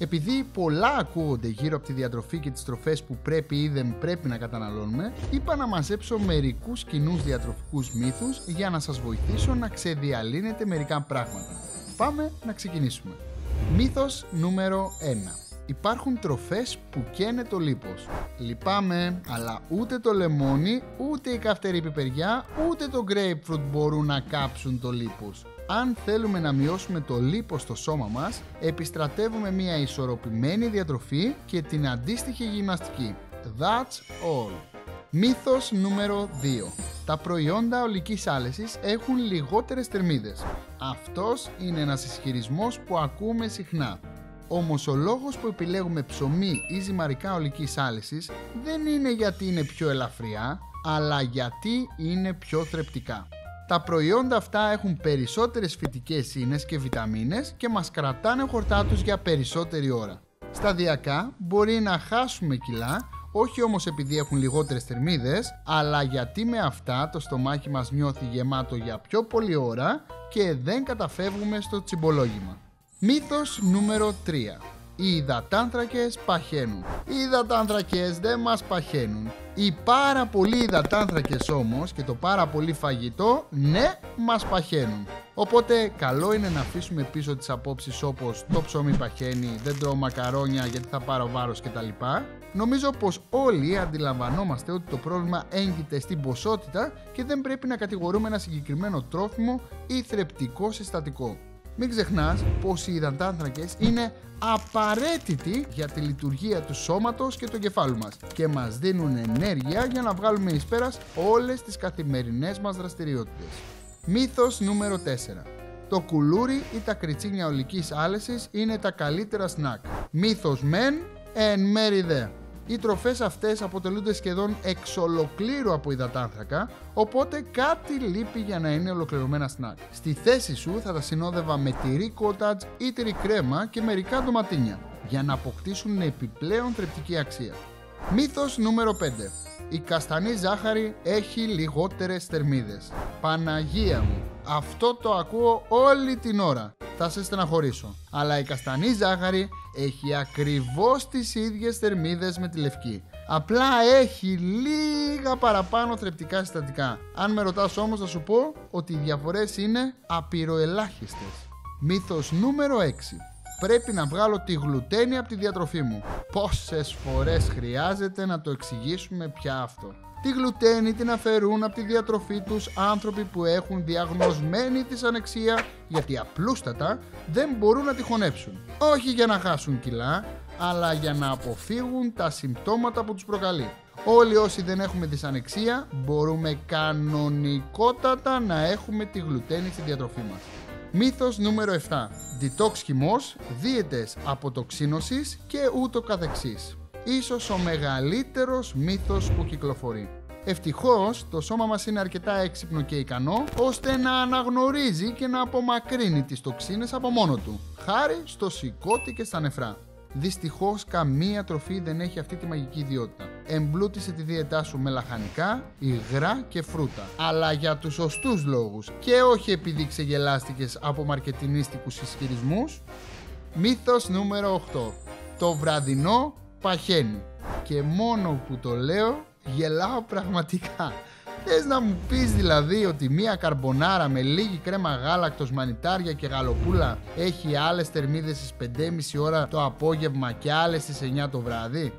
Επειδή πολλά ακούγονται γύρω από τη διατροφή και τις τροφές που πρέπει ή δεν πρέπει να καταναλώνουμε, είπα να μαζέψω μερικούς κοινούς διατροφικούς μύθους για να σας βοηθήσω να ξεδιαλύνετε μερικά πράγματα. Πάμε να ξεκινήσουμε. Μύθος νούμερο 1. Υπάρχουν τροφές που καίνε το λίπος. Λυπάμαι, αλλά ούτε το λεμόνι, ούτε η καυτερή πιπεριά, ούτε το grapefruit μπορούν να κάψουν το λίπος. Αν θέλουμε να μειώσουμε το λίπος στο σώμα μας, επιστρατεύουμε μια ισορροπημένη διατροφή και την αντίστοιχη γυμναστική. That's all. Μύθος νούμερο 2. Τα προϊόντα ολικής άλεσης έχουν λιγότερες θερμίδες. Αυτός είναι ένας ισχυρισμός που ακούμε συχνά. Όμως ο λόγος που επιλέγουμε ψωμί ή ζυμαρικά ολικής άλυσης δεν είναι γιατί είναι πιο ελαφριά, αλλά γιατί είναι πιο θρεπτικά. Τα προϊόντα αυτά έχουν περισσότερες φυτικές ίνες και βιταμίνες και μας κρατάνε χορτά τους για περισσότερη ώρα. Σταδιακά μπορεί να χάσουμε κιλά, όχι όμως επειδή έχουν λιγότερες θερμίδες, αλλά γιατί με αυτά το στομάχι μας νιώθει γεμάτο για πιο πολλή ώρα και δεν καταφεύγουμε στο τσιμπολόγημα. Μύθος νούμερο 3. Οι υδατάνθρακες παχαίνουν. Οι υδατάνθρακες δεν μας παχαίνουν. Οι πάρα πολλοί υδατάνθρακες όμως και το πάρα πολύ φαγητό, ναι, μας παχαίνουν. Οπότε καλό είναι να αφήσουμε πίσω τις απόψεις όπως το ψωμί παχαίνει, δεν τρώω μακαρόνια γιατί θα πάρω βάρος κτλ. Νομίζω πως όλοι αντιλαμβανόμαστε ότι το πρόβλημα έγκυται στην ποσότητα και δεν πρέπει να κατηγορούμε ένα συγκεκριμένο τρόφιμο ή θρεπτικό συστατικό. Μην ξεχνάς πως οι υδατάνθρακες είναι απαραίτητοι για τη λειτουργία του σώματος και του εγκεφάλου μας και μας δίνουν ενέργεια για να βγάλουμε εις πέρας όλες τις καθημερινές μας δραστηριότητες. Μύθος νούμερο 4. Το κουλούρι ή τα κριτσίνια ολικής άλεσης είναι τα καλύτερα σνακ. Μύθος μεν, εν μέρη δε. Οι τροφές αυτές αποτελούνται σχεδόν εξ ολοκλήρου από υδατάνθρακα, οπότε κάτι λείπει για να είναι ολοκληρωμένα σνακ. Στη θέση σου θα τα συνόδευα με τυρί κότατζ ή τυρί κρέμα και μερικά ντοματίνια, για να αποκτήσουν επιπλέον θρεπτική αξία. Μύθος νούμερο 5. Η καστανή ζάχαρη έχει λιγότερες θερμίδες. Παναγία μου, αυτό το ακούω όλη την ώρα. Θα σε στεναχωρήσω. Αλλά η καστανή ζάχαρη έχει ακριβώς τις ίδιες θερμίδες με τη λευκή. Απλά έχει λίγα παραπάνω θρεπτικά συστατικά. Αν με ρωτάς όμως θα σου πω ότι οι διαφορές είναι απειροελάχιστες. Μύθος νούμερο 6. Πρέπει να βγάλω τη γλουτένη από τη διατροφή μου. Πόσες φορές χρειάζεται να το εξηγήσουμε πια αυτό. Τη γλουτένη την αφαιρούν από τη διατροφή τους άνθρωποι που έχουν διαγνωσμένη της ανεξία γιατί απλούστατα δεν μπορούν να τη χωνέψουν. Όχι για να χάσουν κιλά, αλλά για να αποφύγουν τα συμπτώματα που τους προκαλεί. Όλοι όσοι δεν έχουμε δυσανεξία μπορούμε κανονικότατα να έχουμε τη γλουτένη στη διατροφή μας. Μύθος νούμερο 7. Detox χυμός, δίαιτες αποτοξίνωσης και ούτω καθεξής ίσως ο μεγαλύτερος μύθος που κυκλοφορεί. Ευτυχώς το σώμα μας είναι αρκετά έξυπνο και ικανό ώστε να αναγνωρίζει και να απομακρύνει τις τοξίνες από μόνο του, χάρη στο σηκώτη και στα νεφρά. Δυστυχώς, καμία τροφή δεν έχει αυτή τη μαγική ιδιότητα. Εμπλούτισε τη δίαιτά σου με λαχανικά, υγρά και φρούτα. Αλλά για τους σωστούς λόγους και όχι επειδή ξεγελάστηκες από μαρκετινίστικους ισχυρισμούς. Μύθος νούμερο 8. Το βραδινό παχαίνει. Και μόνο που το λέω γελάω πραγματικά. Θες να μου πεις δηλαδή ότι μία καρμπονάρα με λίγη κρέμα γάλακτος, μανιτάρια και γαλοπούλα έχει άλλες θερμίδες στις 5.30 ώρα το απόγευμα και άλλες στις 9 το βράδυ;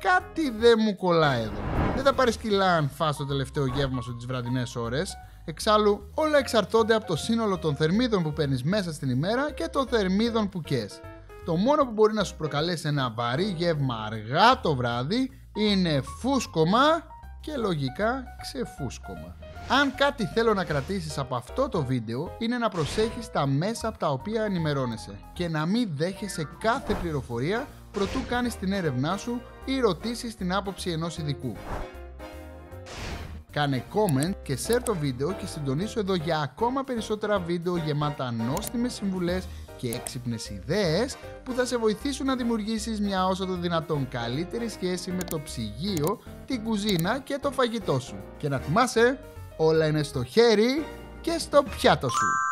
Κάτι δεν μου κολλάει εδώ. Δεν θα πάρεις κιλά αν φας το τελευταίο γεύμα σου τις βραδινές ώρες. Εξάλλου, όλα εξαρτώνται από το σύνολο των θερμίδων που παίρνεις μέσα στην ημέρα και των θερμίδων που κες. Το μόνο που μπορεί να σου προκαλέσει ένα βαρύ γεύμα αργά το βράδυ είναι φούσκωμα και λογικά ξεφούσκωμα. Αν κάτι θέλω να κρατήσεις από αυτό το βίντεο είναι να προσέχεις τα μέσα από τα οποία ενημερώνεσαι και να μην δέχεσαι κάθε πληροφορία προτού κάνεις την έρευνά σου ή ρωτήσεις την άποψη ενός ειδικού. Κάνε comment και share το βίντεο και συντονίσου εδώ για ακόμα περισσότερα βίντεο γεμάτα νόστιμες συμβουλές και έξυπνες ιδέες που θα σε βοηθήσουν να δημιουργήσεις μια όσο το δυνατόν καλύτερη σχέση με το ψυγείο, την κουζίνα και το φαγητό σου. Και να θυμάσαι, όλα είναι στο χέρι και στο πιάτο σου.